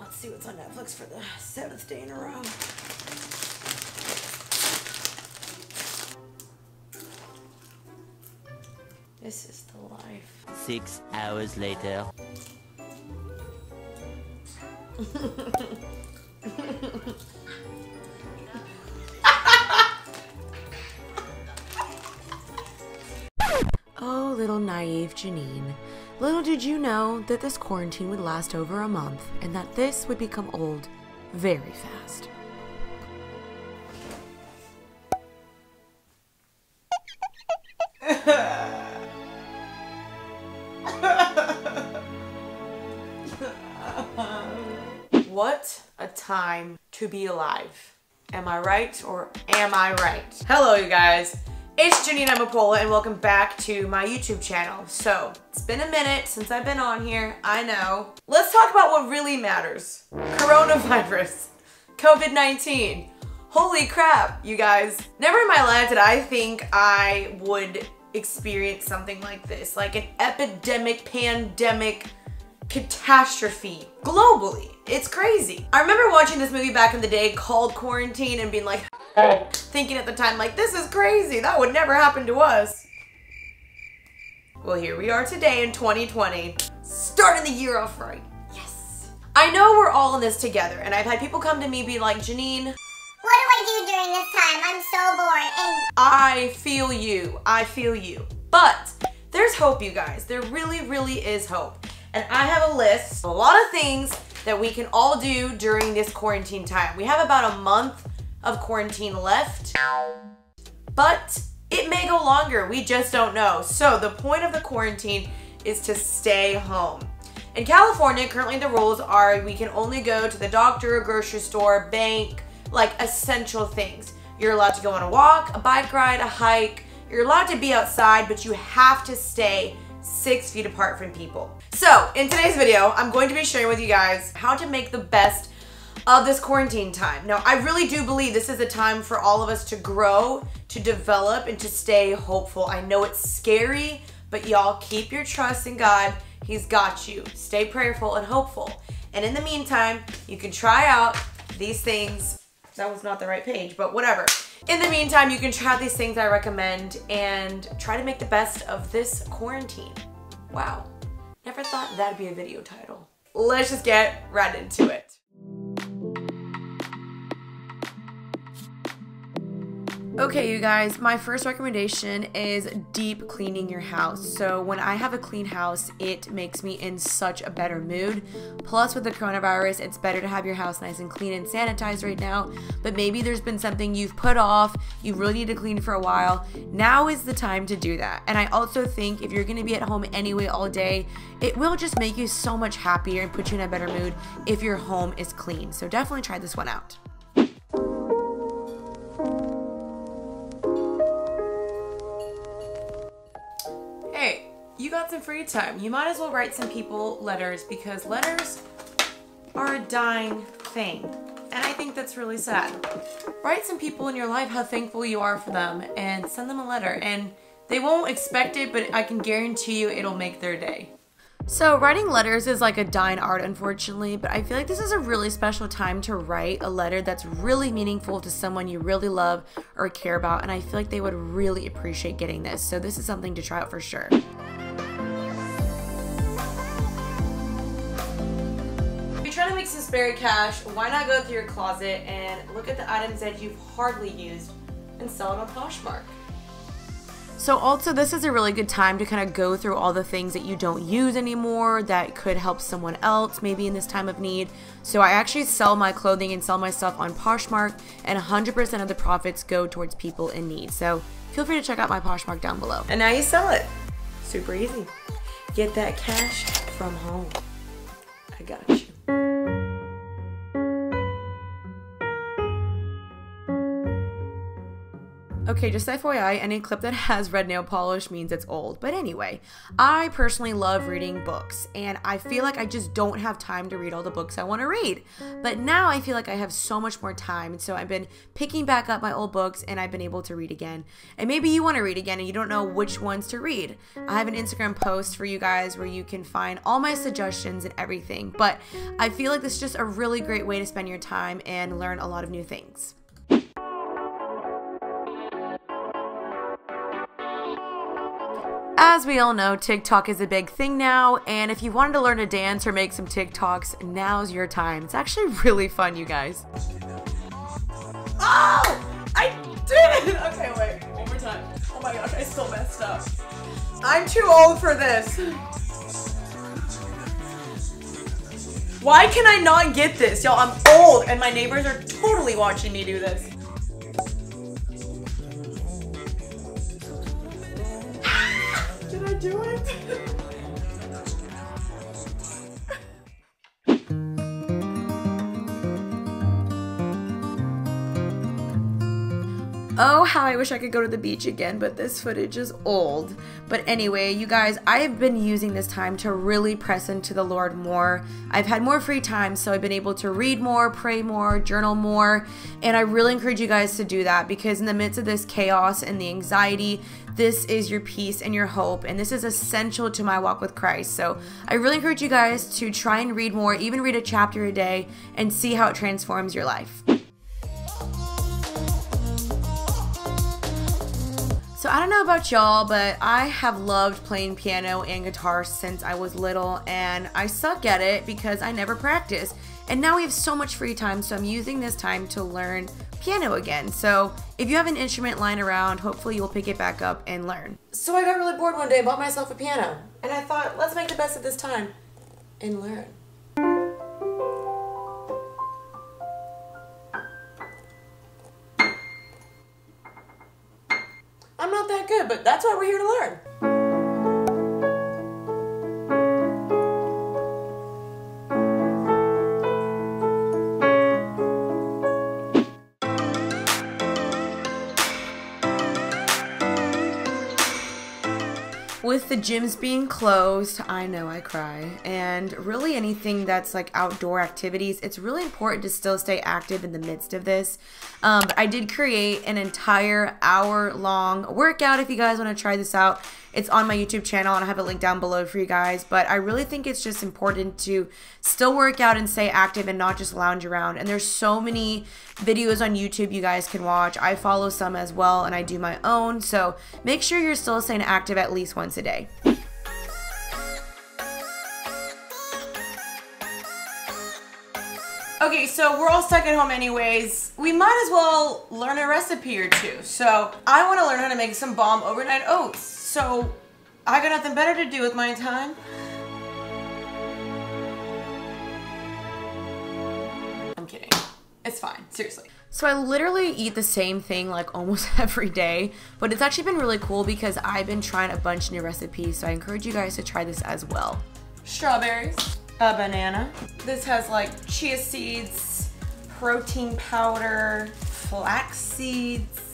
Let's see what's on Netflix for the seventh day in a row. This is the life. Six hours later. Oh, little naive Jeanine. Little did you know that this quarantine would last over a month and that this would become old very fast. what a time to be alive. Am I right or am I right? Hello, you guys. It's Jeanine Amapola and welcome back to my YouTube channel. So, it's been a minute since I've been on here, I know. Let's talk about what really matters. Coronavirus, COVID-19. Holy crap, you guys. Never in my life did I think I would experience something like this, like an epidemic, pandemic, catastrophe globally. It's crazy. I remember watching this movie back in the day called Quarantine and being like, thinking at the time, like, this is crazy. That would never happen to us. Well, here we are today in 2020, starting the year off right. Yes. I know we're all in this together, and I've had people come to me be like, Jeanine, What do I do during this time? I'm so bored. And I feel you. I feel you. But there's hope, you guys. There really, really is hope. And I have a list, a lot of things that we can all do during this quarantine time. We have about a month of quarantine left, but it may go longer. We just don't know. So the point of the quarantine is to stay home. In California, currently the rules are we can only go to the doctor, grocery store, bank, like essential things. You're allowed to go on a walk, a bike ride, a hike. You're allowed to be outside, but you have to stay six feet apart from people. So in today's video, I'm going to be sharing with you guys how to make the best of this quarantine time. Now, I really do believe this is a time for all of us to grow, to develop, and to stay hopeful. I know it's scary, but y'all keep your trust in God. He's got you. Stay prayerful and hopeful. And in the meantime, you can try out these things. That was not the right page, but whatever. In the meantime, you can try out these things I recommend and try to make the best of this quarantine. Wow. Never thought that'd be a video title. Let's just get right into it. Okay, you guys, my first recommendation is deep cleaning your house. So, when I have a clean house, it makes me in such a better mood. Plus, with the coronavirus, it's better to have your house nice and clean and sanitized right now. But maybe there's been something you've put off, you really need to clean for a while. Now is the time to do that. And I also think if you're gonna be at home anyway all day, it will just make you so much happier and put you in a better mood if your home is clean. So, definitely try this one out. Some free time. You might as well write some people letters because letters are a dying thing. And I think that's really sad. Write some people in your life how thankful you are for them and send them a letter. And they won't expect it, but I can guarantee you it'll make their day. So, writing letters is like a dying art, unfortunately, but I feel like this is a really special time to write a letter that's really meaningful to someone you really love or care about, and I feel like they would really appreciate getting this. So, this is something to try out for sure. If to make some spare cash, why not go through your closet and look at the items that you've hardly used and sell it on Poshmark? So also this is a really good time to kind of go through all the things that you don't use anymore that could help someone else maybe in this time of need. So I actually sell my clothing and sell my stuff on Poshmark and 100% of the profits go towards people in need. So feel free to check out my Poshmark down below. And now you sell it. Super easy. Get that cash from home. I got you. Okay, just FYI, any clip that has red nail polish means it's old. But anyway, I personally love reading books, and I feel like I just don't have time to read all the books I want to read. But now I feel like I have so much more time, and so I've been picking back up my old books and I've been able to read again. And maybe you want to read again and you don't know which ones to read. I have an Instagram post for you guys where you can find all my suggestions and everything. But I feel like this is just a really great way to spend your time and learn a lot of new things. As we all know, TikTok is a big thing now, and if you wanted to learn to dance or make some TikToks, now's your time. It's actually really fun, you guys. Oh! I did it! Okay, wait. One more time. Oh my gosh, I still messed up. I'm too old for this. Why can I not get this? Y'all, I'm old, and my neighbors are totally watching me do this. It? Oh, how I wish I could go to the beach again, but this footage is old. But anyway, you guys, I have been using this time to really press into the Lord more. I've had more free time, so I've been able to read more, pray more, journal more, and I really encourage you guys to do that because in the midst of this chaos and the anxiety, this is your peace and your hope, and this is essential to my walk with Christ. So I really encourage you guys to try and read more, even read a chapter a day, and see how it transforms your life. So I don't know about y'all, but I have loved playing piano and guitar since I was little, and I suck at it because I never practice. And now we have so much free time, so I'm using this time to learn piano again. So if you have an instrument lying around, hopefully you'll pick it back up and learn. So I got really bored one day, bought myself a piano, and I thought, let's make the best of this time and learn. But that's why we're here to learn. With the gyms being closed, I know I cry. And really, anything that's like outdoor activities, it's really important to still stay active in the midst of this. Um, but I did create an entire hour long workout if you guys want to try this out. It's on my YouTube channel and I have a link down below for you guys. But I really think it's just important to still work out and stay active and not just lounge around. And there's so many videos on YouTube you guys can watch. I follow some as well and I do my own. So make sure you're still staying active at least once a day. Okay, so we're all stuck at home anyways. We might as well learn a recipe or two. So I want to learn how to make some bomb overnight oats. So I got nothing better to do with my time. I'm kidding. It's fine. Seriously. So I literally eat the same thing like almost every day, but it's actually been really cool because I've been trying a bunch of new recipes. So I encourage you guys to try this as well. Strawberries, a banana. This has like chia seeds, protein powder, flax seeds,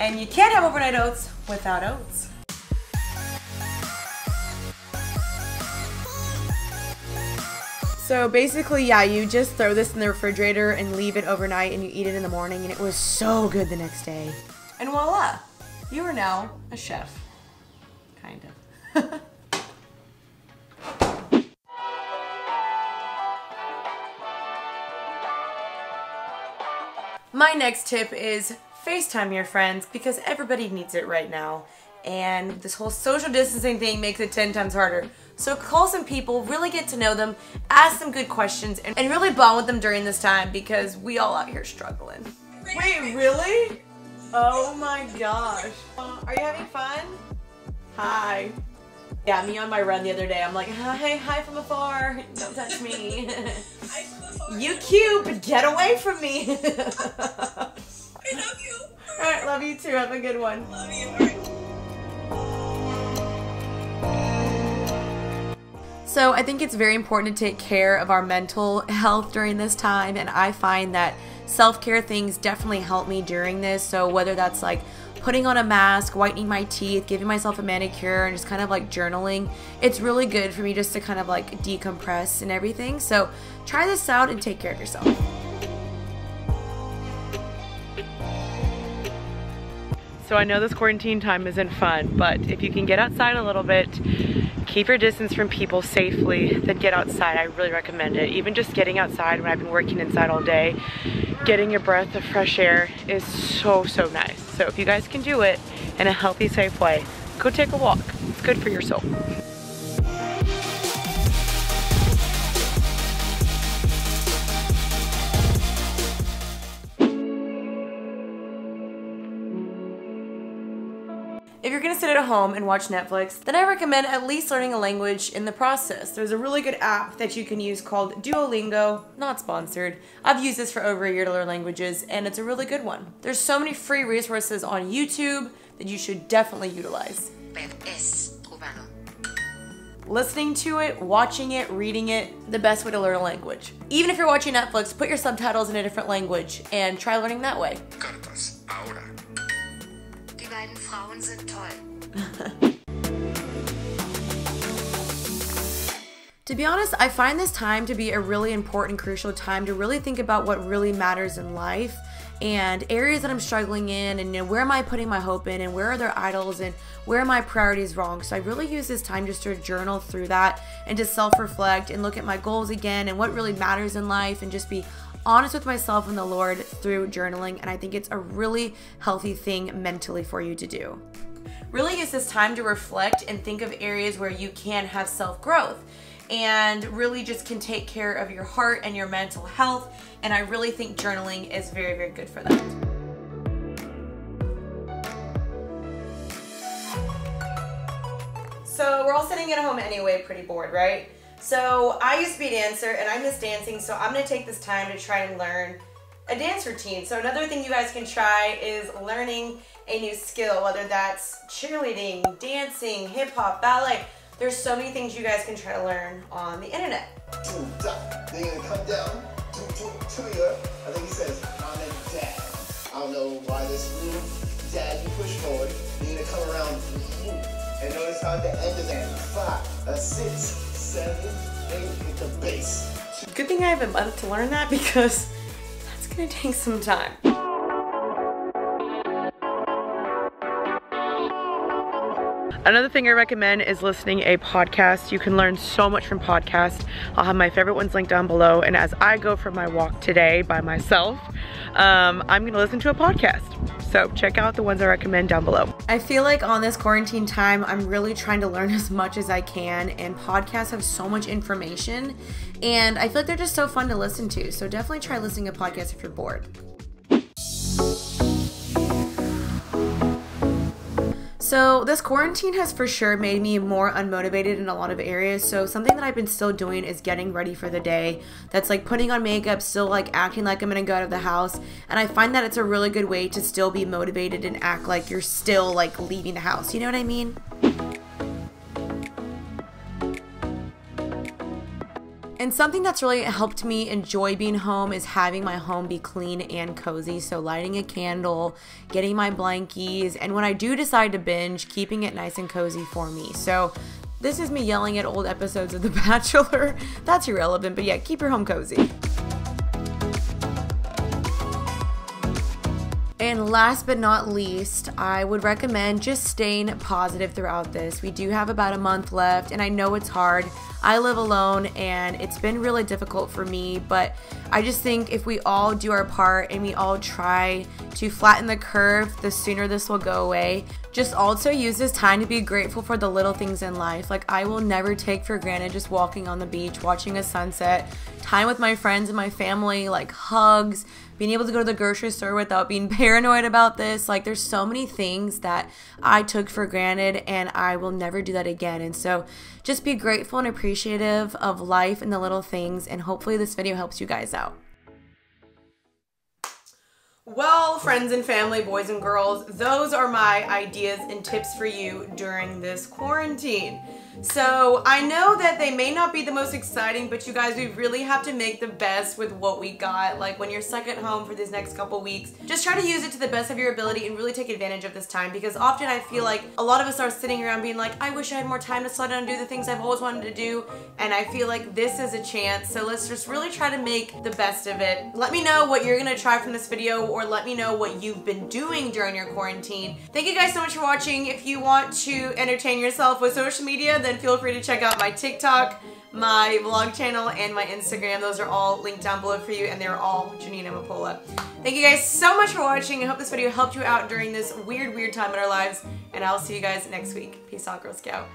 and you can't have overnight oats without oats. So basically, yeah, you just throw this in the refrigerator and leave it overnight and you eat it in the morning and it was so good the next day. And voila, you are now a chef. Kind of. My next tip is FaceTime your friends because everybody needs it right now. And this whole social distancing thing makes it 10 times harder. So call some people, really get to know them, ask them good questions, and, and really bond with them during this time because we all out here struggling. Wait, really? Oh my gosh. Uh, are you having fun? Hi. Yeah, me on my run the other day, I'm like, hi, hi from afar. Don't touch me. you cute, but get away from me. I love you. Alright, love you too. Have a good one. Love you. All right. So I think it's very important to take care of our mental health during this time, and I find that self care things definitely help me during this. So, whether that's like putting on a mask, whitening my teeth, giving myself a manicure, and just kind of like journaling, it's really good for me just to kind of like decompress and everything. So, try this out and take care of yourself. So I know this quarantine time isn't fun, but if you can get outside a little bit, keep your distance from people safely, then get outside. I really recommend it. Even just getting outside when I've been working inside all day, getting your breath of fresh air is so, so nice. So if you guys can do it in a healthy, safe way, go take a walk. It's good for your soul. At home and watch Netflix, then I recommend at least learning a language in the process. There's a really good app that you can use called Duolingo, not sponsored. I've used this for over a year to learn languages, and it's a really good one. There's so many free resources on YouTube that you should definitely utilize. Listening to it, watching it, reading it, the best way to learn a language. Even if you're watching Netflix, put your subtitles in a different language and try learning that way. Die beiden Frauen sind toll. To be honest, I find this time to be a really important, crucial time to really think about what really matters in life and areas that I'm struggling in, and you know, where am I putting my hope in, and where are there idols, and where are my priorities wrong. So I really use this time just to journal through that and to self reflect and look at my goals again and what really matters in life and just be honest with myself and the Lord through journaling. And I think it's a really healthy thing mentally for you to do. Really use this time to reflect and think of areas where you can have self growth and really just can take care of your heart and your mental health. And I really think journaling is very, very good for that. So we're all sitting at home anyway, pretty bored, right? So I used to be a dancer and I miss dancing, so I'm gonna take this time to try and learn a dance routine. So another thing you guys can try is learning a new skill, whether that's cheerleading, dancing, hip hop, ballet. There's so many things you guys can try to learn on the internet. Then you're gonna come down to, to, to your, I think he says, I'm a dad. I don't know why this little dad you push forward. You're gonna come around and notice how the end of that, five, a six, seven, eight, hit the bass. Good thing I have a month to learn that because gonna take some time. Another thing I recommend is listening a podcast. You can learn so much from podcasts. I'll have my favorite ones linked down below. And as I go for my walk today by myself, um, I'm gonna listen to a podcast. So check out the ones I recommend down below. I feel like on this quarantine time, I'm really trying to learn as much as I can, and podcasts have so much information, and I feel like they're just so fun to listen to. So definitely try listening to podcasts if you're bored. So, this quarantine has for sure made me more unmotivated in a lot of areas. So, something that I've been still doing is getting ready for the day. That's like putting on makeup, still like acting like I'm gonna go out of the house. And I find that it's a really good way to still be motivated and act like you're still like leaving the house. You know what I mean? And something that's really helped me enjoy being home is having my home be clean and cozy. So, lighting a candle, getting my blankies, and when I do decide to binge, keeping it nice and cozy for me. So, this is me yelling at old episodes of The Bachelor. That's irrelevant, but yeah, keep your home cozy. And last but not least, I would recommend just staying positive throughout this. We do have about a month left, and I know it's hard. I live alone, and it's been really difficult for me, but I just think if we all do our part and we all try to flatten the curve, the sooner this will go away. Just also use this time to be grateful for the little things in life. Like, I will never take for granted just walking on the beach, watching a sunset, time with my friends and my family, like hugs being able to go to the grocery store without being paranoid about this. Like, there's so many things that I took for granted, and I will never do that again. And so, just be grateful and appreciative of life and the little things. And hopefully, this video helps you guys out. Well, friends and family, boys and girls, those are my ideas and tips for you during this quarantine. So I know that they may not be the most exciting, but you guys, we really have to make the best with what we got. Like when you're stuck at home for these next couple weeks, just try to use it to the best of your ability and really take advantage of this time because often I feel like a lot of us are sitting around being like, I wish I had more time to slow down and do the things I've always wanted to do. And I feel like this is a chance. So let's just really try to make the best of it. Let me know what you're gonna try from this video or let me know what you've been doing during your quarantine. Thank you guys so much for watching. If you want to entertain yourself with social media, then feel free to check out my TikTok, my vlog channel, and my Instagram. Those are all linked down below for you, and they're all Jeanine Amapola. Thank you guys so much for watching. I hope this video helped you out during this weird, weird time in our lives, and I'll see you guys next week. Peace out, Girl Scout.